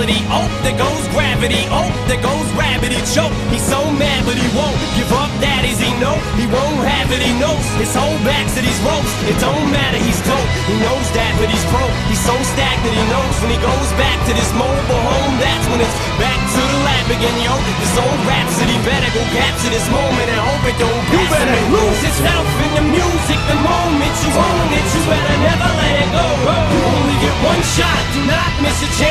reality. Oh, there goes gravity. Oh, there goes rabbit. He choke. He's so mad, but he won't give up. That is he know he won't have it. He knows his whole back to these ropes. It don't matter. He's dope. He knows that, but he's broke. He's so stagnant. He knows when he goes back to this mobile home. That's when it's back to the lab again, yo. This old rhapsody better go capture this moment and hope it don't You better and lose itself in the music. The moment you own it, you better never let it go. You only get one shot. Do not miss a chance.